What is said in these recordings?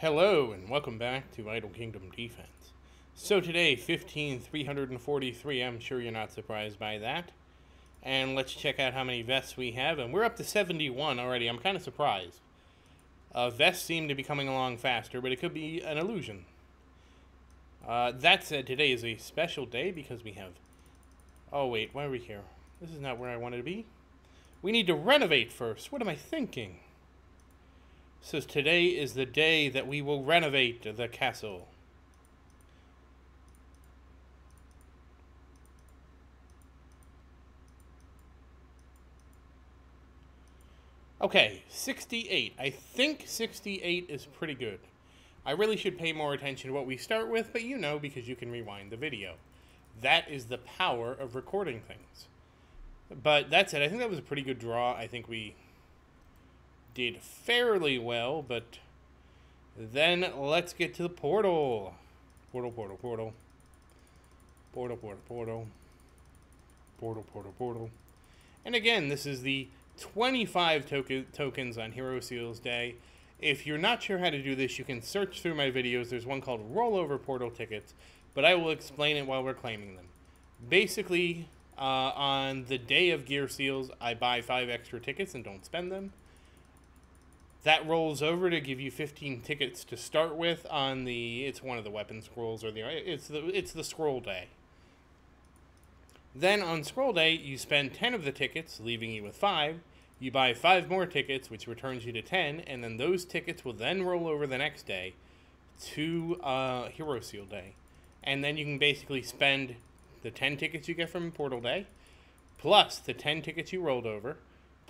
Hello and welcome back to Idle Kingdom Defense. So today, 15,343, I'm sure you're not surprised by that. And let's check out how many vests we have, and we're up to 71 already. I'm kind of surprised. Uh, vests seem to be coming along faster, but it could be an illusion. Uh, that said, today is a special day because we have... Oh wait, why are we here? This is not where I wanted to be. We need to renovate first. What am I thinking? Says today is the day that we will renovate the castle. Okay, 68. I think 68 is pretty good. I really should pay more attention to what we start with, but you know because you can rewind the video. That is the power of recording things. But that's it. I think that was a pretty good draw. I think we did fairly well, but then let's get to the portal. Portal, portal, portal. Portal, portal, portal. Portal, portal, portal. And again, this is the 25 token, tokens on Hero Seals Day. If you're not sure how to do this, you can search through my videos. There's one called Rollover Portal Tickets, but I will explain it while we're claiming them. Basically, uh, on the day of Gear Seals, I buy five extra tickets and don't spend them. That rolls over to give you 15 tickets to start with on the. It's one of the weapon scrolls or the. It's the it's the scroll day. Then on scroll day, you spend 10 of the tickets, leaving you with 5. You buy 5 more tickets, which returns you to 10, and then those tickets will then roll over the next day to uh, Hero Seal Day. And then you can basically spend the 10 tickets you get from Portal Day, plus the 10 tickets you rolled over,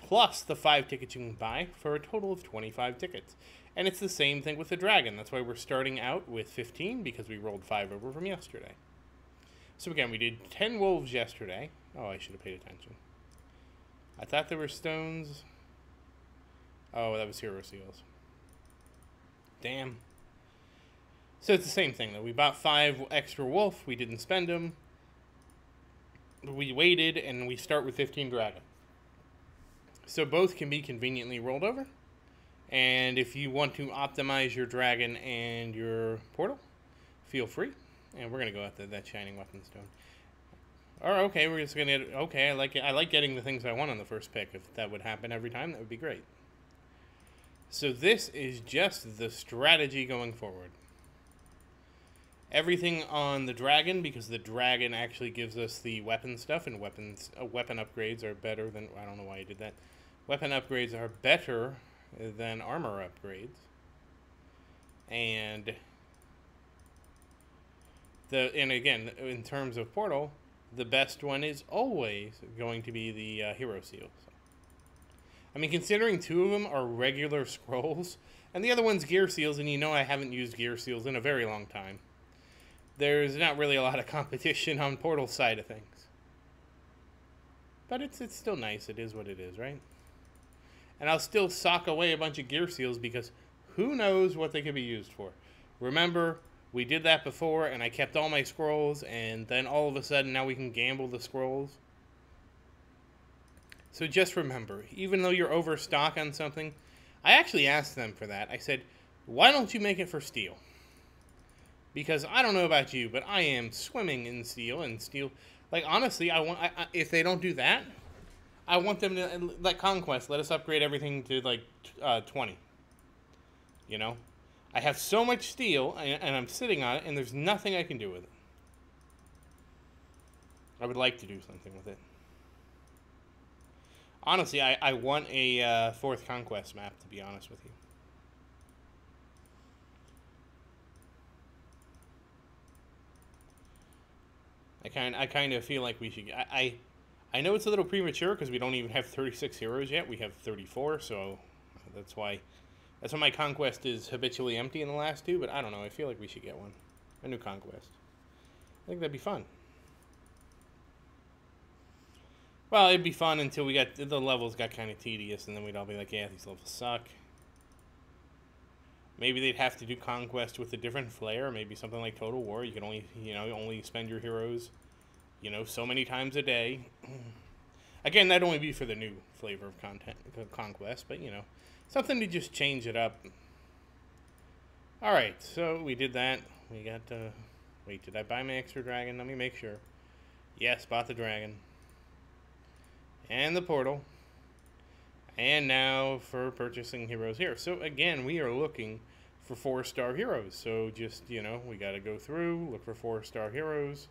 plus the 5 tickets you can buy, for a total of 25 tickets. And it's the same thing with the Dragon. That's why we're starting out with 15, because we rolled 5 over from yesterday. So again, we did 10 wolves yesterday. Oh, I should have paid attention. I thought there were stones. Oh, that was hero seals. Damn. So it's the same thing, though. We bought five extra wolf. We didn't spend them. We waited, and we start with 15 dragon. So both can be conveniently rolled over. And if you want to optimize your dragon and your portal, feel free. And we're gonna go after that shining weapon stone. Or okay, we're just gonna okay. I like. I like getting the things I want on the first pick. If that would happen every time, that would be great. So this is just the strategy going forward. Everything on the dragon because the dragon actually gives us the weapon stuff, and weapons uh, weapon upgrades are better than I don't know why I did that. Weapon upgrades are better than armor upgrades, and the and again in terms of portal the best one is always going to be the uh, hero seal so. i mean considering two of them are regular scrolls and the other one's gear seals and you know i haven't used gear seals in a very long time there's not really a lot of competition on portal side of things. But it's it's still nice. It is what it is right and i'll still sock away a bunch of gear seals because who knows what they could be used for remember we did that before and I kept all my scrolls and then all of a sudden now we can gamble the scrolls. So just remember, even though you're overstock on something, I actually asked them for that. I said, why don't you make it for steel? Because I don't know about you, but I am swimming in steel and steel. Like honestly, I want I, I, if they don't do that, I want them to like conquest. Let us upgrade everything to like uh, twenty. You know, I have so much steel, and I'm sitting on it, and there's nothing I can do with it. I would like to do something with it. Honestly, I, I want a uh, fourth conquest map, to be honest with you. I kind I kind of feel like we should. I, I, I know it's a little premature because we don't even have 36 heroes yet. We have 34, so that's why that's why my conquest is habitually empty in the last two, but I don't know. I feel like we should get one. A new conquest. I think that'd be fun. Well, it'd be fun until we got the levels got kind of tedious, and then we'd all be like, "Yeah, these levels suck." Maybe they'd have to do conquest with a different flair, maybe something like Total War. You can only, you know, only spend your heroes, you know, so many times a day. Again, that'd only be for the new flavor of content conquest, but you know, something to just change it up. Alright, so we did that. We got, uh, wait, did I buy my extra dragon? Let me make sure. Yes, bought the dragon. And the portal. And now for purchasing heroes here. So again, we are looking for four star heroes. So just, you know, we got to go through, look for four star heroes.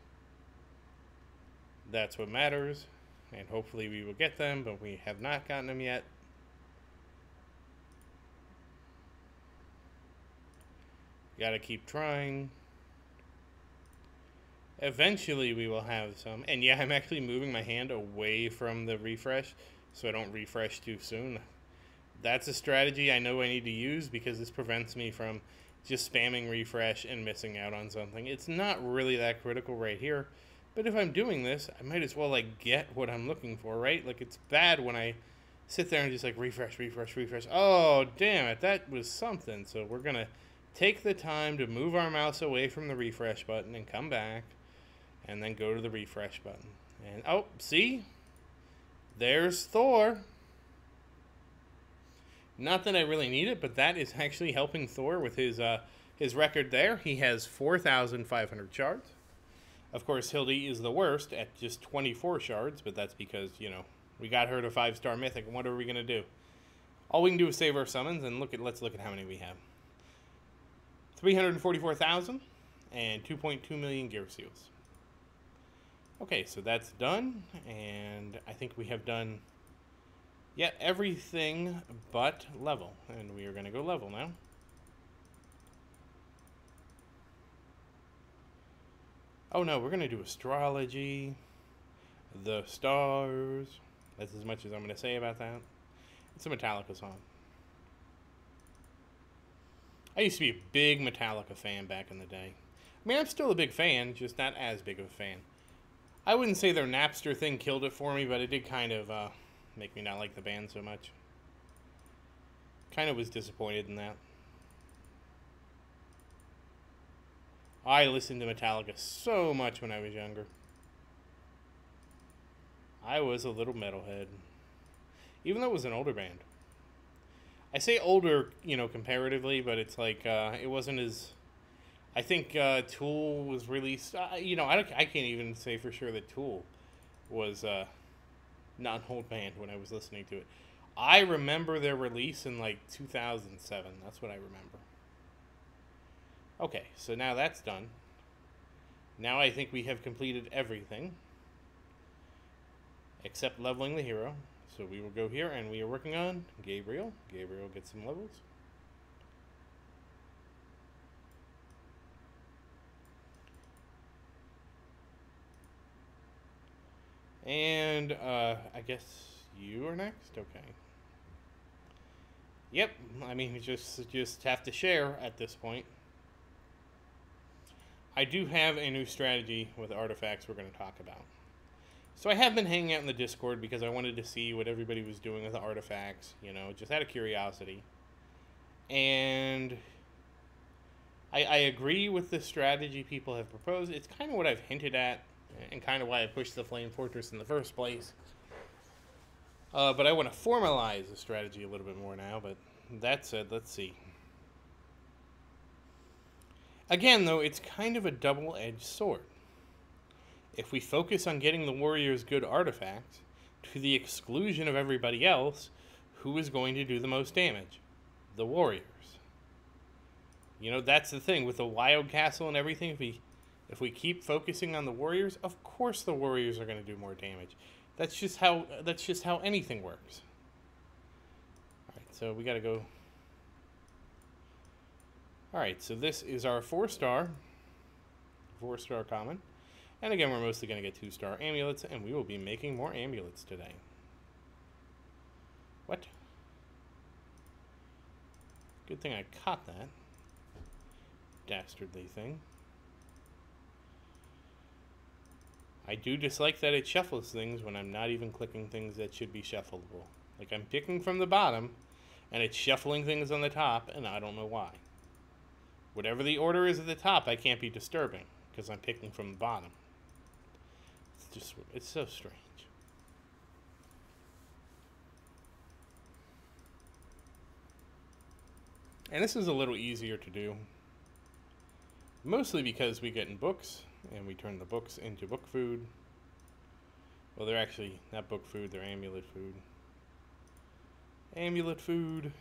That's what matters. And hopefully we will get them, but we have not gotten them yet. Got to keep trying. Eventually we will have some. And yeah, I'm actually moving my hand away from the refresh so I don't refresh too soon. That's a strategy I know I need to use because this prevents me from just spamming refresh and missing out on something. It's not really that critical right here. But if I'm doing this, I might as well like get what I'm looking for, right? Like it's bad when I sit there and just like refresh, refresh, refresh. Oh, damn it, that was something. So we're going to take the time to move our mouse away from the refresh button and come back and then go to the refresh button. And oh, see? There's Thor. Not that I really need it, but that is actually helping Thor with his uh, his record there. He has 4,500 shards. Of course, Hildy is the worst at just 24 shards, but that's because, you know, we got her to 5-star mythic. What are we going to do? All we can do is save our summons, and look at let's look at how many we have. 344,000 and 2.2 million gear seals. Okay, so that's done, and I think we have done yet everything but level, and we are going to go level now. Oh no, we're going to do astrology, the stars. That's as much as I'm going to say about that. It's a Metallica song. I used to be a big Metallica fan back in the day. I mean, I'm still a big fan, just not as big of a fan. I wouldn't say their Napster thing killed it for me, but it did kind of uh, make me not like the band so much. Kind of was disappointed in that. I listened to Metallica so much when I was younger. I was a little metalhead. Even though it was an older band. I say older, you know, comparatively, but it's like uh, it wasn't as. I think uh, Tool was released. Uh, you know, I, I can't even say for sure that Tool was uh, not an old band when I was listening to it. I remember their release in like 2007. That's what I remember. Okay, so now that's done. Now I think we have completed everything except leveling the hero. So we will go here and we are working on Gabriel. Gabriel gets some levels. And uh, I guess you are next? Okay. Yep, I mean, just just have to share at this point. I do have a new strategy with artifacts we're going to talk about. So I have been hanging out in the Discord because I wanted to see what everybody was doing with artifacts, you know, just out of curiosity. And I, I agree with the strategy people have proposed. It's kind of what I've hinted at and kind of why I pushed the Flame Fortress in the first place. Uh, but I want to formalize the strategy a little bit more now. But that said, let's see. Again, though, it's kind of a double edged sword. If we focus on getting the warriors good artifacts, to the exclusion of everybody else, who is going to do the most damage? The warriors. You know, that's the thing with the wild castle and everything. If we if we keep focusing on the warriors, of course the warriors are going to do more damage. That's just how that's just how anything works. All right, so we got to go Alright, so this is our four star, four star common. And again, we're mostly going to get two star amulets, and we will be making more amulets today. What? Good thing I caught that. Dastardly thing. I do dislike that it shuffles things when I'm not even clicking things that should be shuffleable. Like I'm picking from the bottom, and it's shuffling things on the top, and I don't know why. Whatever the order is at the top, I can't be disturbing because I'm picking from the bottom. It's just, it's so strange. And this is a little easier to do. Mostly because we get in books, and we turn the books into book food. Well, they're actually not book food, they're amulet food. Amulet food.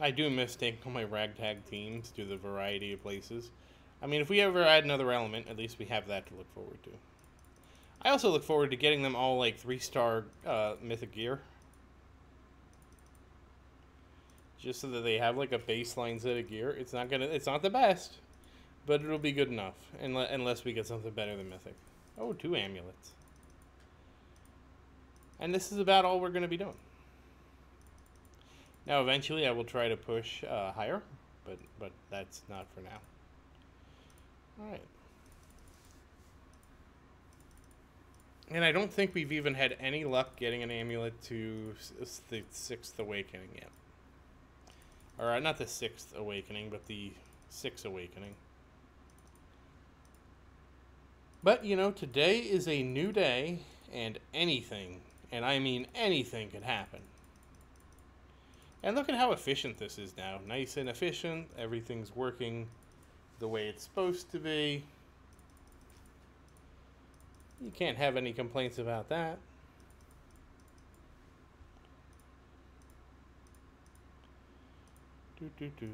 I do miss taking all my ragtag teams to the variety of places. I mean, if we ever add another element, at least we have that to look forward to. I also look forward to getting them all like three star uh, mythic gear. Just so that they have like a baseline set of gear. It's not gonna. It's not the best, but it'll be good enough. Unless, Unless we get something better than mythic. Oh, two amulets. And this is about all we're gonna be doing. Now, eventually, I will try to push uh, higher, but but that's not for now. All right. And I don't think we've even had any luck getting an amulet to the sixth awakening yet. Or uh, not the sixth awakening, but the sixth awakening. But, you know, today is a new day, and anything, and I mean anything, could happen. And look at how efficient this is now. Nice and efficient. Everything's working the way it's supposed to be. You can't have any complaints about that. Do, do, do.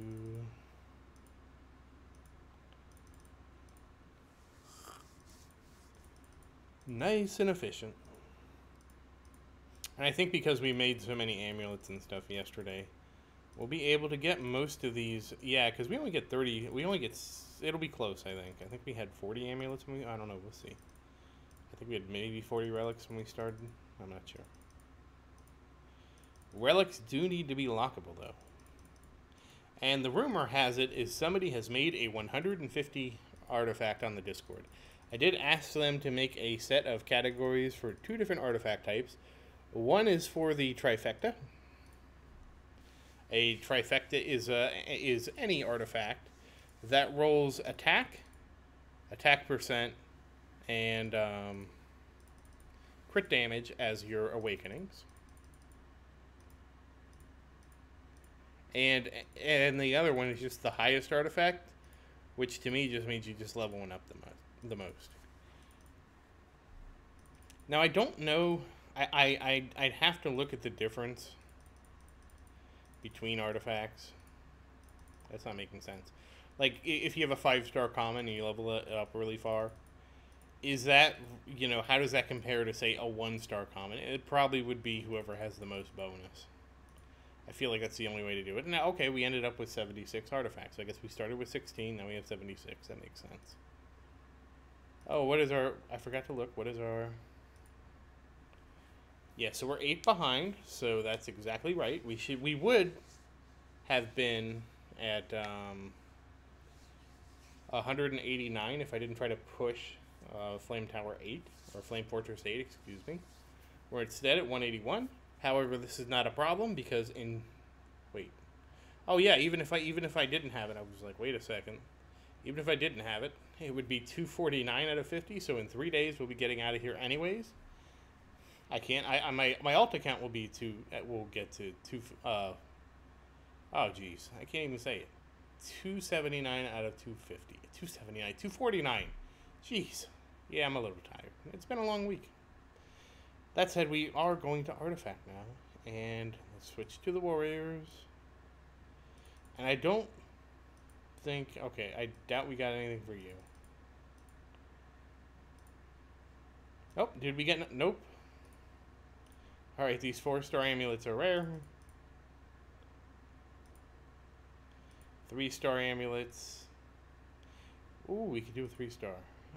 Nice and efficient. And I think because we made so many amulets and stuff yesterday, we'll be able to get most of these. Yeah, because we only get 30. We only get. It'll be close, I think. I think we had 40 amulets when we. I don't know. We'll see. I think we had maybe 40 relics when we started. I'm not sure. Relics do need to be lockable, though. And the rumor has it is somebody has made a 150 artifact on the Discord. I did ask them to make a set of categories for two different artifact types one is for the trifecta. A trifecta is a, is any artifact that rolls attack, attack percent, and um, crit damage as your awakenings. And and the other one is just the highest artifact, which to me just means you just level one up the most. The most. Now I don't know I, I, I'd have to look at the difference between artifacts. That's not making sense. Like, if you have a five star common and you level it up really far, is that, you know, how does that compare to, say, a one star common? It probably would be whoever has the most bonus. I feel like that's the only way to do it. Now, okay, we ended up with 76 artifacts. I guess we started with 16, now we have 76. That makes sense. Oh, what is our. I forgot to look. What is our. Yeah, so we're eight behind, so that's exactly right. We should we would have been at um, 189 if I didn't try to push uh, Flame Tower 8 or Flame Fortress 8, excuse me. We're instead at 181. However, this is not a problem because in wait. Oh yeah, even if I even if I didn't have it, I was like, wait a second. Even if I didn't have it, it would be 249 out of 50. So in three days, we'll be getting out of here anyways. I can't. I, I my my alt account will be two. Uh, will get to two. Uh, oh geez, I can't even say it. Two seventy nine out of two fifty. Two seventy nine. Two forty nine. Jeez. Yeah, I'm a little tired. It's been a long week. That said, we are going to artifact now, and let's switch to the warriors. And I don't think. Okay, I doubt we got anything for you. Oh, did we get? Nope. Alright, these four star amulets are rare. Three star amulets. Ooh, we could do a three star.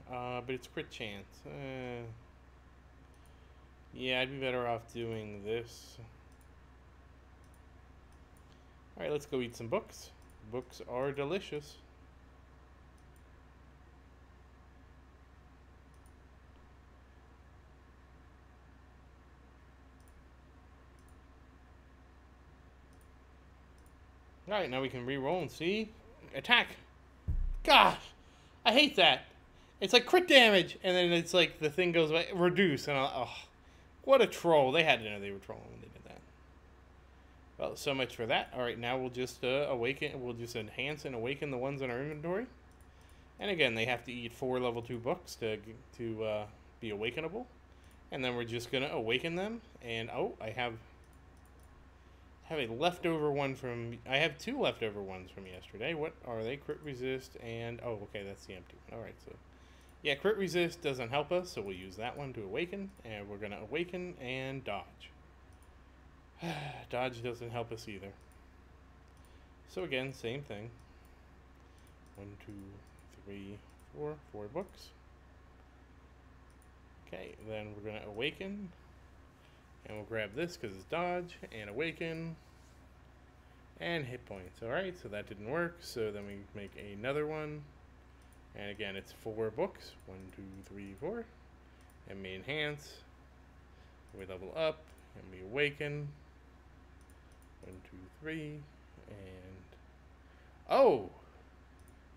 Uh, but it's crit chance. Uh, yeah, I'd be better off doing this. Alright, let's go eat some books. Books are delicious. Alright, now we can re-roll and see. Attack! Gosh! I hate that. It's like crit damage, and then it's like the thing goes away, reduce, and I'll, oh, What a troll. They had to know they were trolling when they did that. Well, so much for that. All right, now we'll just uh, awaken. We'll just enhance and awaken the ones in our inventory. And again, they have to eat four level two books to to uh, be awakenable. And then we're just gonna awaken them. And oh, I have have a leftover one from. I have two leftover ones from yesterday. What are they? Crit resist and oh, okay, that's the empty one. All right, so yeah, crit resist doesn't help us, so we'll use that one to awaken, and we're gonna awaken and dodge. dodge doesn't help us either. So again, same thing. One, two, three, four, four books. Okay, then we're gonna awaken, and we'll grab this because it's dodge, and awaken, and hit points. Alright, so that didn't work, so then we make another one. And again, it's four books. One, two, three, four. And we enhance. We level up, and we awaken. One, two, three, and... Oh!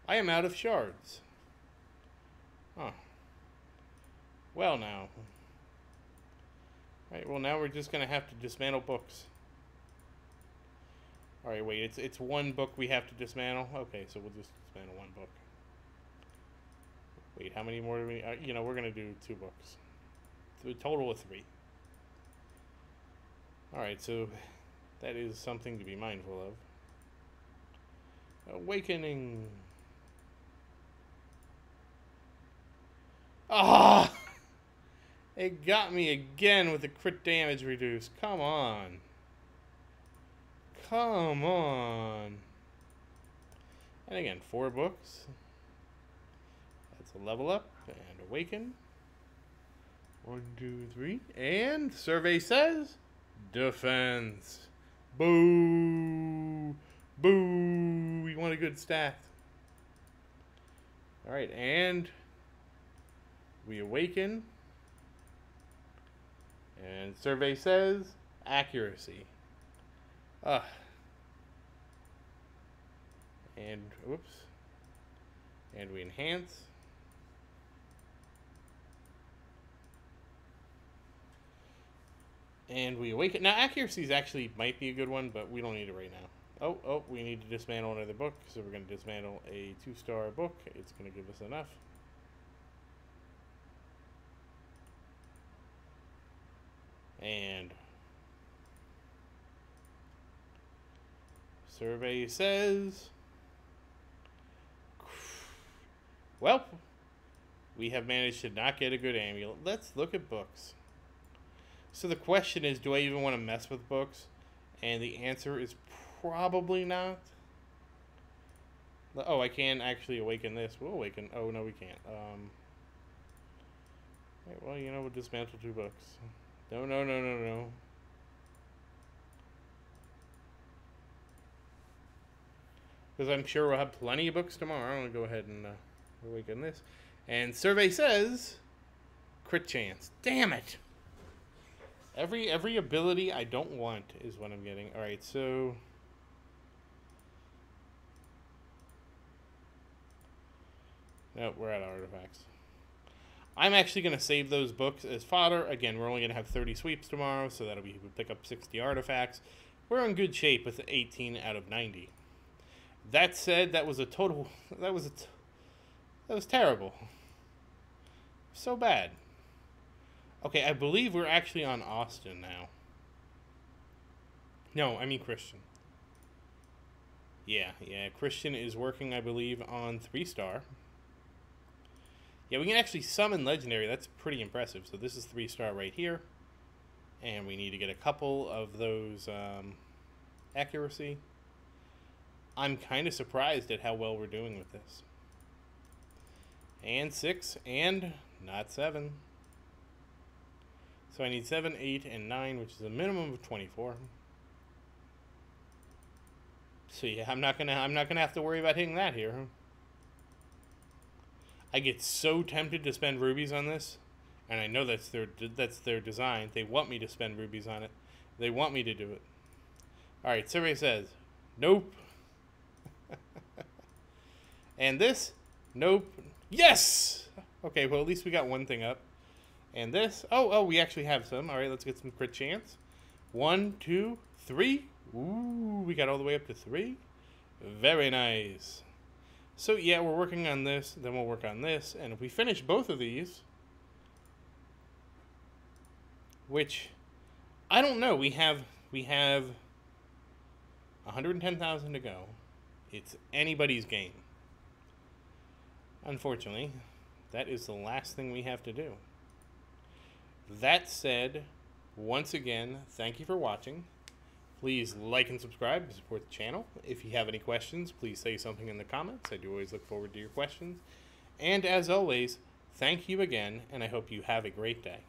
I am out of shards. Huh. Well now. Right, well now we're just gonna have to dismantle books. Alright, wait, it's it's one book we have to dismantle? Okay, so we'll just dismantle one book. Wait, how many more do we... Uh, you know, we're going to do two books. So a total of three. Alright, so that is something to be mindful of. Awakening. Ah! It got me again with the crit damage reduced. Come on. Come on. And again, four books. That's a level up and awaken. One, two, three. And survey says defense. Boo. Boo. We want a good stat. All right, and we awaken. And survey says accuracy. Ah. And, whoops. And we enhance. And we awaken. Now, accuracy actually might be a good one, but we don't need it right now. Oh, oh, we need to dismantle another book, so we're going to dismantle a two-star book. It's going to give us enough. And survey says, well, we have managed to not get a good amulet. Let's look at books. So the question is, do I even want to mess with books? And the answer is probably not. Oh, I can actually awaken this. We'll awaken. Oh, no, we can't. Um, well, you know, we'll dismantle two books. No, no, no, no, no. Because I'm sure we'll have plenty of books tomorrow. I'm going to go ahead and uh, awaken this. And survey says crit chance. Damn it! Every every ability I don't want is what I'm getting. All right, so no, we're at artifacts. I'm actually going to save those books as fodder. Again, we're only going to have 30 sweeps tomorrow, so that'll be we pick up 60 artifacts. We're in good shape with 18 out of 90. That said, that was a total. That was a. that was terrible. So bad. Okay, I believe we're actually on Austin now. No, I mean Christian. Yeah, yeah, Christian is working, I believe, on three star. Yeah, we can actually summon legendary. That's pretty impressive. So this is three star right here. And we need to get a couple of those um, accuracy. I'm kind of surprised at how well we're doing with this. And six, and not seven. So I need 7, 8, and 9, which is a minimum of 24. So yeah, I'm not gonna I'm not gonna have to worry about hitting that here. I get so tempted to spend rubies on this, and I know that's their that's their design. They want me to spend rubies on it. They want me to do it. All right, survey says, nope. and this, nope. Yes. Okay, well at least we got one thing up. And this, oh, oh, we actually have some. All right, let's get some crit chance. One, two, three. Ooh, we got all the way up to three. Very nice. So yeah, we're working on this, then we'll work on this, and if we finish both of these, which I don't know, we have we have 110,000 to go. It's anybody's game. Unfortunately, that is the last thing we have to do. That said, once again, thank you for watching. Please like and subscribe to support the channel. If you have any questions, please say something in the comments. I do always look forward to your questions. And as always, thank you again, and I hope you have a great day.